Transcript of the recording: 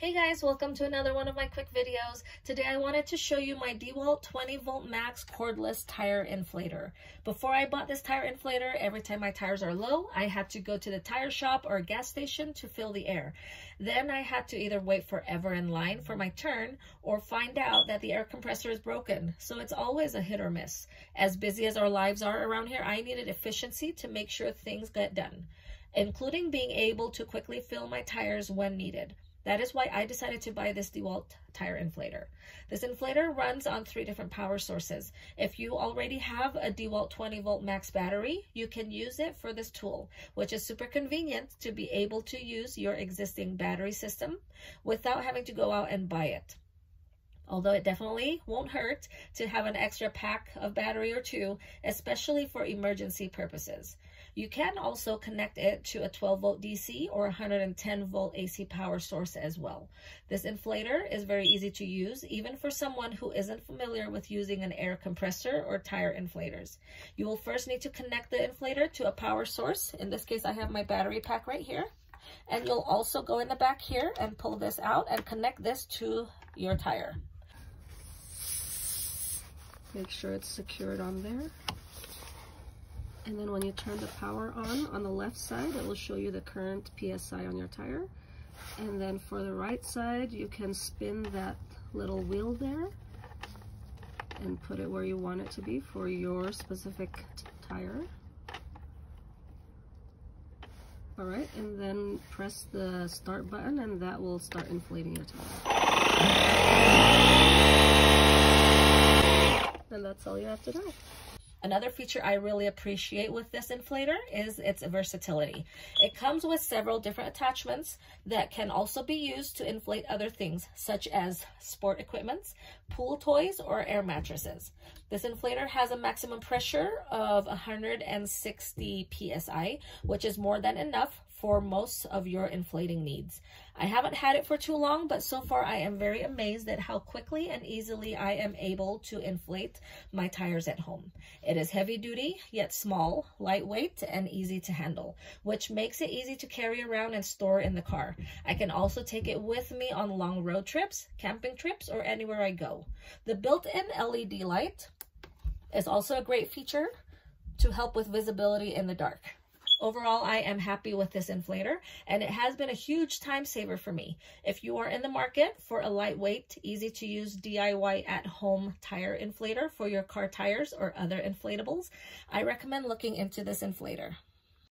Hey guys, welcome to another one of my quick videos. Today I wanted to show you my DeWalt 20 volt max cordless tire inflator. Before I bought this tire inflator, every time my tires are low, I had to go to the tire shop or gas station to fill the air. Then I had to either wait forever in line for my turn or find out that the air compressor is broken. So it's always a hit or miss. As busy as our lives are around here, I needed efficiency to make sure things get done, including being able to quickly fill my tires when needed. That is why I decided to buy this DeWalt tire inflator. This inflator runs on three different power sources. If you already have a DeWalt 20 volt max battery, you can use it for this tool, which is super convenient to be able to use your existing battery system without having to go out and buy it although it definitely won't hurt to have an extra pack of battery or two, especially for emergency purposes. You can also connect it to a 12 volt DC or 110 volt AC power source as well. This inflator is very easy to use, even for someone who isn't familiar with using an air compressor or tire inflators. You will first need to connect the inflator to a power source. In this case, I have my battery pack right here. And you'll also go in the back here and pull this out and connect this to your tire. Make sure it's secured on there. And then when you turn the power on, on the left side, it will show you the current PSI on your tire. And then for the right side, you can spin that little wheel there and put it where you want it to be for your specific tire. All right, and then press the start button and that will start inflating your tire and that's all you have to do. Another feature I really appreciate with this inflator is its versatility. It comes with several different attachments that can also be used to inflate other things such as sport equipments, pool toys, or air mattresses. This inflator has a maximum pressure of 160 psi, which is more than enough for most of your inflating needs. I haven't had it for too long, but so far I am very amazed at how quickly and easily I am able to inflate my tires at home. It is heavy duty, yet small, lightweight, and easy to handle, which makes it easy to carry around and store in the car. I can also take it with me on long road trips, camping trips, or anywhere I go. The built-in LED light is also a great feature to help with visibility in the dark. Overall, I am happy with this inflator and it has been a huge time saver for me. If you are in the market for a lightweight, easy to use DIY at home tire inflator for your car tires or other inflatables, I recommend looking into this inflator.